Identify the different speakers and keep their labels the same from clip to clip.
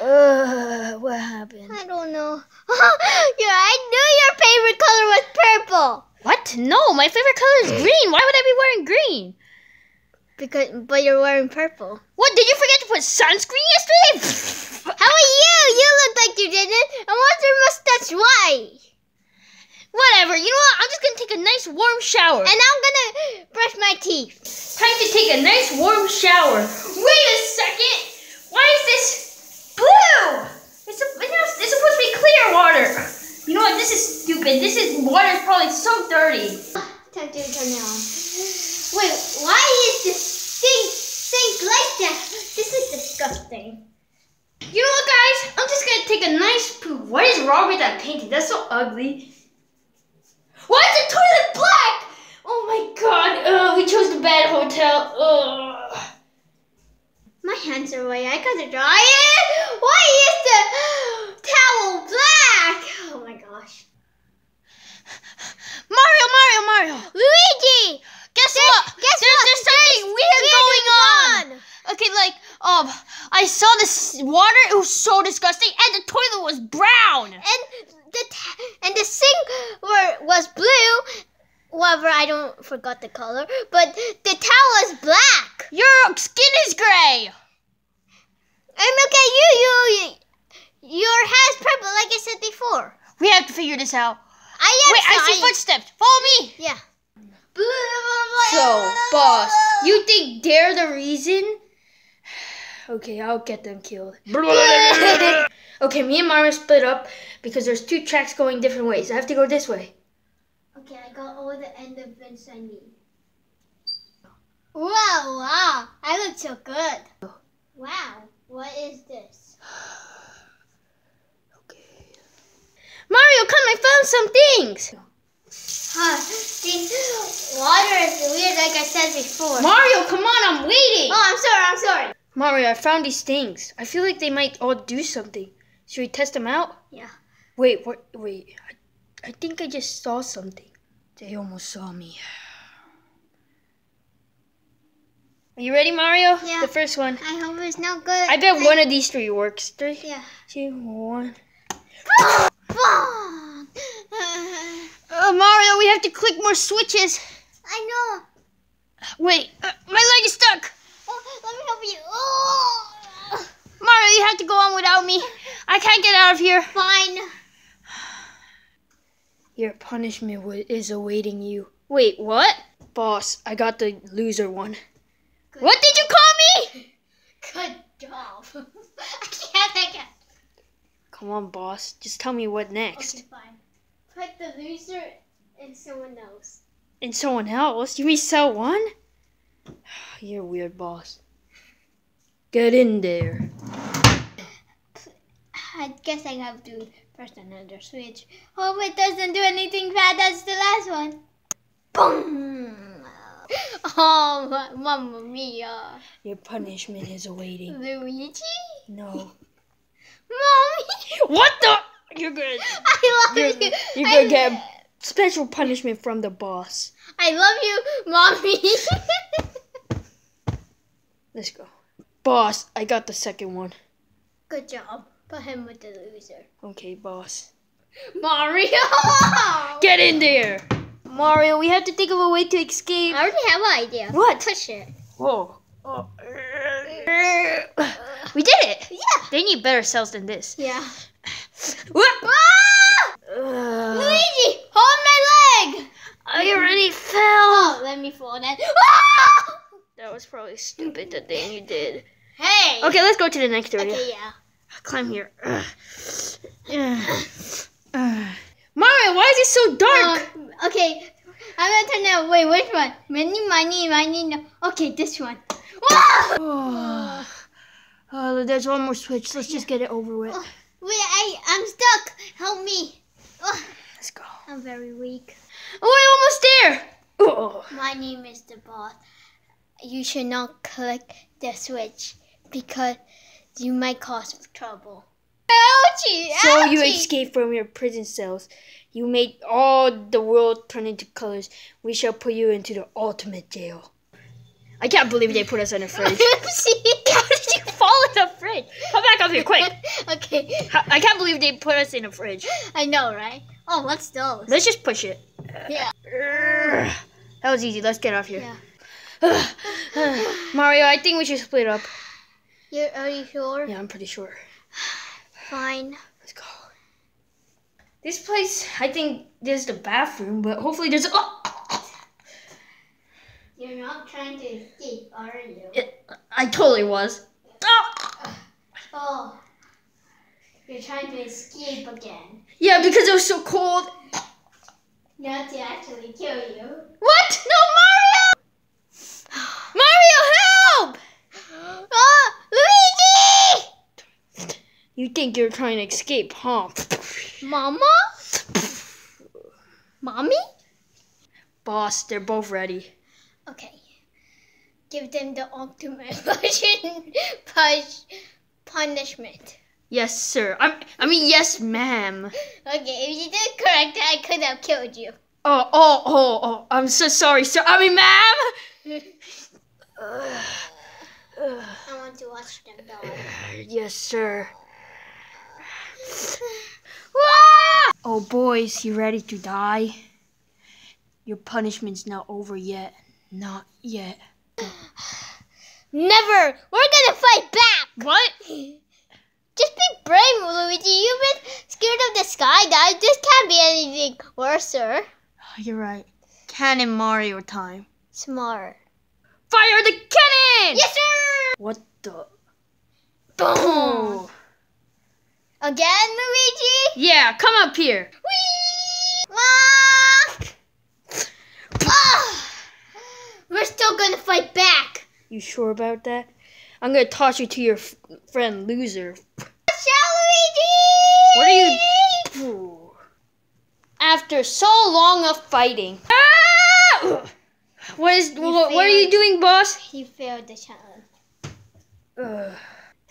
Speaker 1: Uh, what happened?
Speaker 2: I don't know. yeah, I knew your favorite color was purple.
Speaker 1: What? No, my favorite color is green. Why would I be wearing green?
Speaker 2: Because, but you're wearing purple.
Speaker 1: What? Did you forget to put sunscreen yesterday?
Speaker 2: How are you? You look like you didn't. And what's your mustache white?
Speaker 1: Whatever. You know what? I'm just gonna take a nice warm shower.
Speaker 2: And I'm gonna brush my teeth.
Speaker 1: Time to take a nice warm shower. Wait a second. Why is this blue? It's, a, it's supposed to be clear water. You know what? This is stupid. This is water is probably so dirty.
Speaker 2: Time to turn it on. Wait, why is this sink sink like that? This is disgusting.
Speaker 1: You know what, guys? I'm just gonna take a nice poop. What is wrong with that painting? That's so ugly. Why is the toilet black? Oh my god. Uh, we chose the bad hotel. Ugh.
Speaker 2: My hands are white. I gotta dry it. Why is the towel black? Oh my gosh.
Speaker 1: Mario, Mario, Mario.
Speaker 2: Luigi!
Speaker 1: Guess
Speaker 2: Guess-
Speaker 1: what?
Speaker 2: guess
Speaker 1: there's,
Speaker 2: what?
Speaker 1: there's something
Speaker 2: There's
Speaker 1: weird
Speaker 2: weird
Speaker 1: going on.
Speaker 2: going
Speaker 1: Okay, like um, I saw this water. It was so disgusting, and the toilet was brown.
Speaker 2: And the ta- and the sink were, was blue. Whatever, I don't forgot the color, but the towel is black.
Speaker 1: Your skin is gray.
Speaker 2: And look at you, you, you your hair's purple, like I said before.
Speaker 1: We have to figure this out.
Speaker 2: I am
Speaker 1: Wait, I see footsteps. Follow me.
Speaker 2: Yeah.
Speaker 1: So, boss, you think they're the reason? Okay, I'll get them killed. okay, me and Mario split up because there's two tracks going different ways. I have to go this way.
Speaker 2: Okay, I got all the end events I need. Wow, wow, I look so good. Wow, what is this?
Speaker 1: Okay. Mario, come! I found some things.
Speaker 2: Huh, this water is weird, like I said before.
Speaker 1: Mario, come on! I'm waiting.
Speaker 2: Oh, I'm sorry, I'm sorry.
Speaker 1: Mario, I found these things. I feel like they might all do something. Should we test them out?
Speaker 2: Yeah.
Speaker 1: Wait, what? Wait. I, I think I just saw something. They almost saw me. Are you ready, Mario?
Speaker 2: Yeah.
Speaker 1: The first one.
Speaker 2: I hope it's not good.
Speaker 1: I bet one of these three works. Three,
Speaker 2: Yeah.
Speaker 1: two, one. Uh, Mario, we have to click more switches.
Speaker 2: I know.
Speaker 1: Wait, uh, my leg is stuck.
Speaker 2: Oh, let me help you. Oh,
Speaker 1: Mario, you have to go on without me. I can't get out of here.
Speaker 2: fine.
Speaker 1: Your punishment is awaiting you. Wait, what? Boss, I got the loser one.
Speaker 2: Good.
Speaker 1: What did you call me?
Speaker 2: Good job. I can't it.
Speaker 1: Come on, boss. Just tell me what next.
Speaker 2: Okay, fine. Put the loser in someone else.
Speaker 1: And someone else? You mean sell one? You're a weird boss. Get in there.
Speaker 2: I guess I have to press another switch. Hope it doesn't do anything bad. That's the last one. Boom! Oh, ma- mamma mia.
Speaker 1: Your punishment is awaiting.
Speaker 2: Luigi?
Speaker 1: No.
Speaker 2: Mommy?
Speaker 1: What the? You're good.
Speaker 2: I love
Speaker 1: You're,
Speaker 2: you.
Speaker 1: you're gonna get special punishment from the boss.
Speaker 2: I love you, mommy.
Speaker 1: Let's go. Boss, I got the second one.
Speaker 2: Good job. Put him with the loser.
Speaker 1: Okay, boss.
Speaker 2: Mario!
Speaker 1: Get in there! Mario, we have to think of a way to escape.
Speaker 2: I already have an idea.
Speaker 1: What?
Speaker 2: Push it.
Speaker 1: Whoa. Oh. We did it!
Speaker 2: Yeah.
Speaker 1: They need better cells than this.
Speaker 2: Yeah. Ah!
Speaker 1: Uh,
Speaker 2: Luigi, hold my leg.
Speaker 1: I already fell.
Speaker 2: Oh, let me fall then. Ah!
Speaker 1: That was probably stupid, the thing you did.
Speaker 2: Hey.
Speaker 1: Okay, let's go to the next area.
Speaker 2: Okay, yeah.
Speaker 1: Climb here. Ugh. Ugh. Ugh. Mario, why is it so dark?
Speaker 2: Um, okay, I'm gonna turn that. Wait, which one? Mini, mini, mini. No. Okay, this one.
Speaker 1: Oh. Uh, there's one more switch. Let's just get it over with.
Speaker 2: Oh, wait, I, I'm stuck. Help me. Oh,
Speaker 1: Let's go.
Speaker 2: I'm very weak.
Speaker 1: Oh, we're almost there. Oh.
Speaker 2: My name is the boss. You should not click the switch because you might cause trouble. Ouchie!
Speaker 1: So you
Speaker 2: ouchie.
Speaker 1: escaped from your prison cells. You made all the world turn into colors. We shall put you into the ultimate jail. I can't believe they put us in a fridge. How did you fall in the fridge? Come back, of here, quick!
Speaker 2: okay.
Speaker 1: I can't believe they put us in a fridge.
Speaker 2: I know, right? Oh, what's those?
Speaker 1: Let's just push it.
Speaker 2: Yeah.
Speaker 1: That was easy. Let's get off here.
Speaker 2: Yeah.
Speaker 1: Mario, I think we should split up.
Speaker 2: You are you sure?
Speaker 1: Yeah, I'm pretty sure.
Speaker 2: Fine.
Speaker 1: Let's go. This place, I think there's the bathroom, but hopefully there's. Oh!
Speaker 2: You're not trying to escape, are you?
Speaker 1: It, I totally was. Oh!
Speaker 2: Oh. You're trying to escape again.
Speaker 1: Yeah, because it was so cold.
Speaker 2: Not to actually kill you.
Speaker 1: What? No, Mario! Mario, help!
Speaker 2: Oh, Luigi!
Speaker 1: You think you're trying to escape, huh?
Speaker 2: Mama? Mommy?
Speaker 1: Boss, they're both ready.
Speaker 2: Okay. Give them the ultimate punishment.
Speaker 1: Yes, sir. I'm, I mean, yes, ma'am.
Speaker 2: Okay, if you did correct, I could have killed you.
Speaker 1: Oh, oh, oh, oh. I'm so sorry, sir. I mean, ma'am.
Speaker 2: I want to watch them die.
Speaker 1: Yes, sir. Oh, boys, you ready to die? Your punishment's not over yet. Not yet.
Speaker 2: Never! We're gonna fight back!
Speaker 1: What?
Speaker 2: Just be brave, Luigi. You've been scared of the sky skydive. This can't be anything worse, sir.
Speaker 1: You're right. Cannon Mario time.
Speaker 2: Smart.
Speaker 1: Fire the cannon!
Speaker 2: Yes, sir!
Speaker 1: What the?
Speaker 2: Boom! Again, Luigi?
Speaker 1: Yeah, come up here.
Speaker 2: Whee! Walk! Ah! We're still gonna fight back.
Speaker 1: You sure about that? I'm gonna toss you to your f- friend loser.
Speaker 2: Shall Luigi?
Speaker 1: What are you? After so long of fighting. Ah! What is? What, what are you doing, boss?
Speaker 2: He failed the challenge.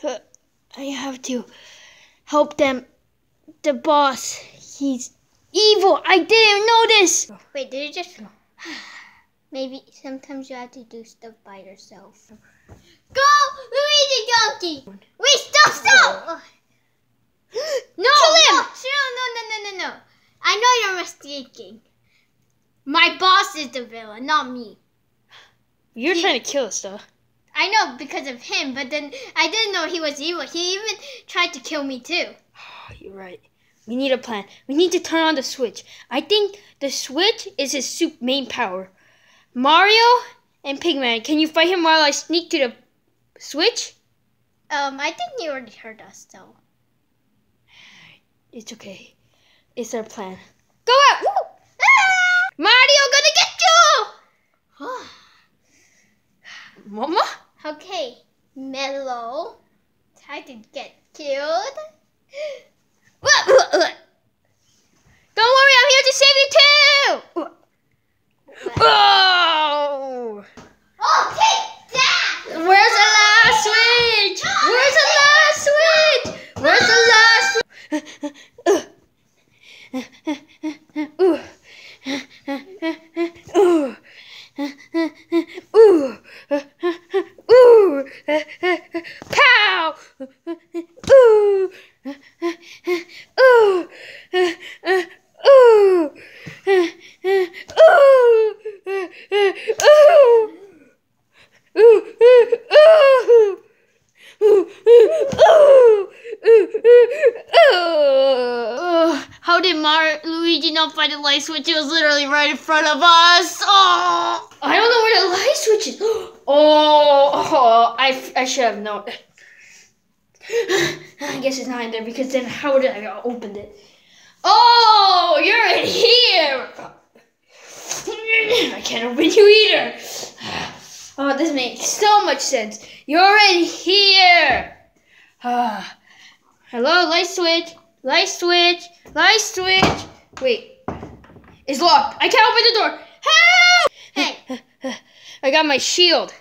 Speaker 1: Ugh. I have to help them. The boss, he's evil. I didn't know this.
Speaker 2: Wait, did you just? Maybe sometimes you have to do stuff by yourself. Go, Luigi Donkey! Wait, stop, stop! Oh, oh.
Speaker 1: No,
Speaker 2: Kill him!
Speaker 1: no.
Speaker 2: No, no, no, no, no, no. I know you're mistaken. My boss is the villain, not me.
Speaker 1: You're trying to kill us, though.
Speaker 2: I know because of him, but then I didn't know he was evil. He even tried to kill me too.
Speaker 1: You're right. We need a plan. We need to turn on the switch. I think the switch is his soup main power. Mario and Pigman, can you fight him while I sneak to the switch?
Speaker 2: Um, I think he already heard us though.
Speaker 1: It's okay. It's our plan. Go out! Woo! Mario gonna get you! Mama?
Speaker 2: Mellow. Try to get killed.
Speaker 1: Don't worry, I'm here to save you too! Oh!
Speaker 2: Oh, take that!
Speaker 1: Where's the last switch? Where's the last switch? Where's the last switch? Ooh. Ooh. Ooh. Pow. Ooh. Ooh. Ooh. Ooh. Ooh. Ooh, ooh, ooh. Ooh, ooh, ooh, ooh. How did Mar did not find the light switch? It was literally right in front of us. Oh, I don't know where the light switch is. Oh, oh I, I should have known. I guess it's not in there because then how did I open it? Oh, you're in here. I can't open you either. Oh, this makes so much sense. You're in here. Ah. Hello, light switch. Light switch. Light switch. Wait. It's locked. I can't open the door. Help!
Speaker 2: Hey,
Speaker 1: I got my shield.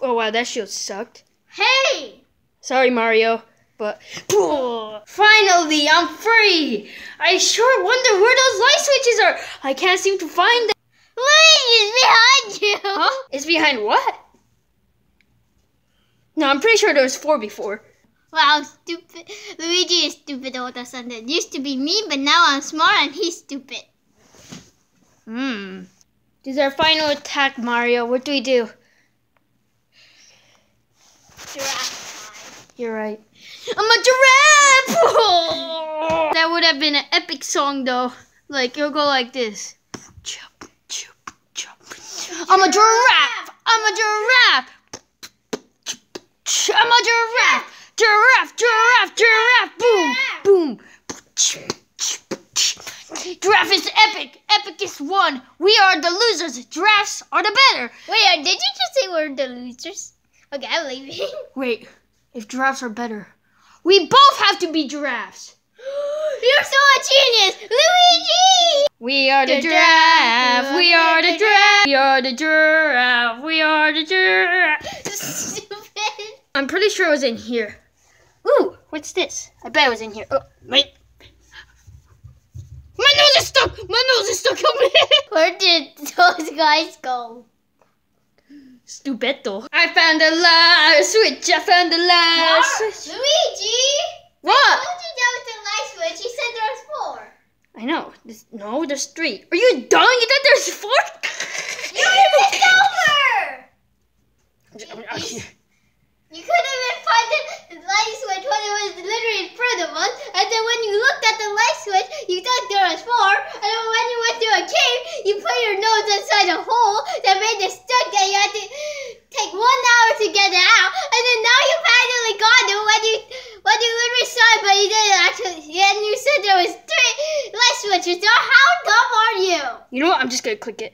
Speaker 1: Oh wow, that shield sucked.
Speaker 2: hey!
Speaker 1: Sorry, Mario, but finally I'm free. I sure wonder where those light switches are. I can't seem to find them.
Speaker 2: Luigi's behind you!
Speaker 1: Huh? It's behind what? No, I'm pretty sure there was four before.
Speaker 2: Wow, stupid. Luigi is stupid all of a sudden. Used to be me, but now I'm smart and he's stupid.
Speaker 1: Hmm. This is our final attack, Mario. What do we do?
Speaker 2: Giraffe
Speaker 1: You're right. I'm a giraffe! that would have been an epic song, though. Like, it'll go like this. I'm a giraffe! I'm a giraffe! I'm a giraffe! Giraffe, giraffe, giraffe! Boom, boom! Giraffe is epic! Epic is one! We are the losers! Giraffes are the better!
Speaker 2: Wait, uh, did you just say we're the losers? Okay, I'm leaving.
Speaker 1: Wait, if giraffes are better, we both have to be giraffes!
Speaker 2: You're so a genius, Luigi!
Speaker 1: We are the
Speaker 2: The
Speaker 1: giraffe.
Speaker 2: giraffe.
Speaker 1: We are the giraffe. We are the giraffe. We are the giraffe.
Speaker 2: Stupid.
Speaker 1: I'm pretty sure it was in here. Ooh, what's this? I bet it was in here. Oh, wait. My nose is stuck. My nose is stuck.
Speaker 2: Where did those guys go?
Speaker 1: Stupendo. I found the last switch. I found the last switch.
Speaker 2: Luigi!
Speaker 1: What?
Speaker 2: How did you know the light switch? You said there was four.
Speaker 1: I know. There's, no, there's three. Are you dumb? You thought there's four?
Speaker 2: You flipped over! You couldn't even find the light switch when it was literally in front of us. And then when you looked at the light switch, you thought there was four. And then when you went to a cave, you put your nose inside a hole that made it stuck and you had to take one hour to get it out. And then now you finally got it when you when you literally saw it, but you didn't actually. And you said there was three light switches. So how dumb are you?
Speaker 1: You know what? I'm just gonna click it.